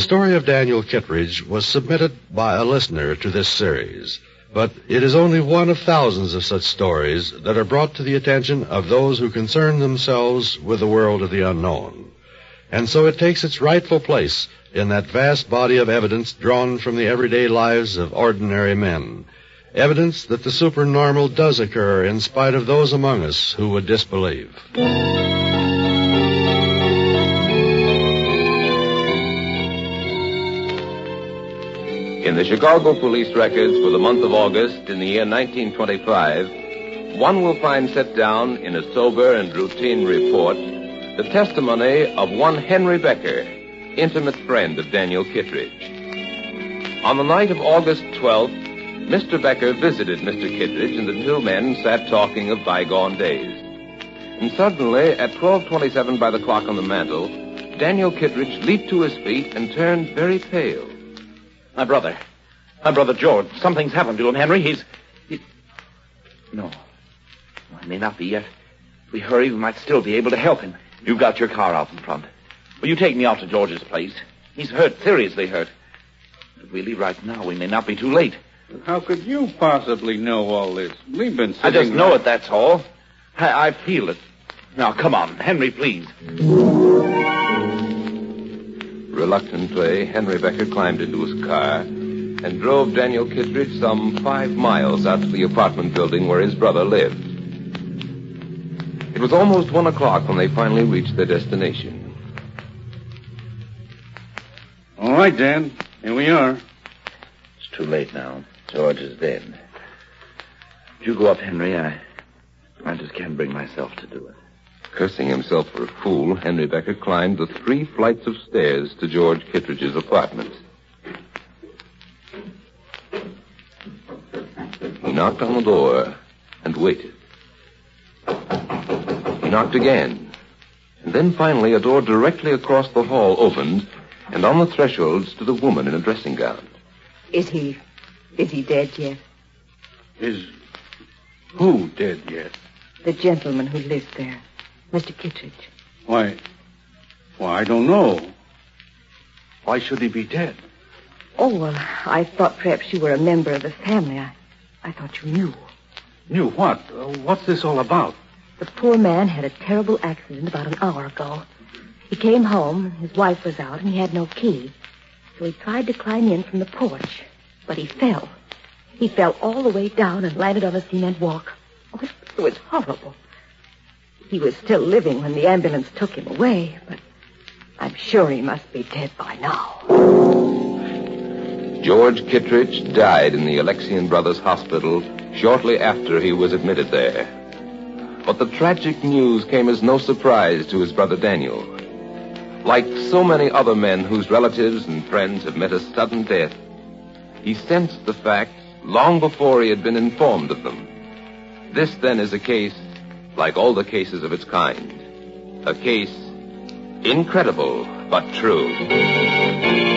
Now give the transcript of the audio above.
The story of Daniel Kittredge was submitted by a listener to this series, but it is only one of thousands of such stories that are brought to the attention of those who concern themselves with the world of the unknown. And so it takes its rightful place in that vast body of evidence drawn from the everyday lives of ordinary men. Evidence that the supernormal does occur in spite of those among us who would disbelieve. The Chicago police records for the month of August in the year 1925, one will find set down in a sober and routine report the testimony of one Henry Becker, intimate friend of Daniel Kittredge. On the night of August 12th, Mr. Becker visited Mr. Kittredge and the two men sat talking of bygone days. And suddenly, at 12.27 by the clock on the mantel, Daniel Kittredge leaped to his feet and turned very pale. My brother. My brother George. Something's happened to him, Henry. He's. He... No. no. It may not be yet. If we hurry, we might still be able to help him. You've got your car out in front. Will you take me out to George's place? He's hurt, seriously hurt. If we leave right now, we may not be too late. How could you possibly know all this? We've been sitting. I just know right- it, that's all. I, I feel it. Now, come on. Henry, please. Reluctantly, Henry Becker climbed into his car and drove Daniel Kittredge some five miles out to the apartment building where his brother lived. It was almost one o'clock when they finally reached their destination. All right, Dan. Here we are. It's too late now. George is dead. You go up, Henry. I, I just can't bring myself to do it. Cursing himself for a fool, Henry Becker climbed the three flights of stairs to George Kittredge's apartment. He knocked on the door and waited. He knocked again. And then finally a door directly across the hall opened, and on the threshold stood a woman in a dressing gown. Is he. Is he dead yet? Is who dead yet? The gentleman who lived there, Mr. Kittredge. Why, why, I don't know. Why should he be dead? Oh, well, I thought perhaps you were a member of the family. I, I thought you knew. Knew what? Uh, what's this all about? The poor man had a terrible accident about an hour ago. He came home, his wife was out, and he had no key. So he tried to climb in from the porch, but he fell. He fell all the way down and landed on a cement walk. Oh, it, it was horrible. He was still living when the ambulance took him away, but I'm sure he must be dead by now. George Kittredge died in the Alexian Brothers Hospital shortly after he was admitted there. But the tragic news came as no surprise to his brother Daniel. Like so many other men whose relatives and friends have met a sudden death, he sensed the facts long before he had been informed of them. This, then, is a case like all the cases of its kind. A case incredible but true.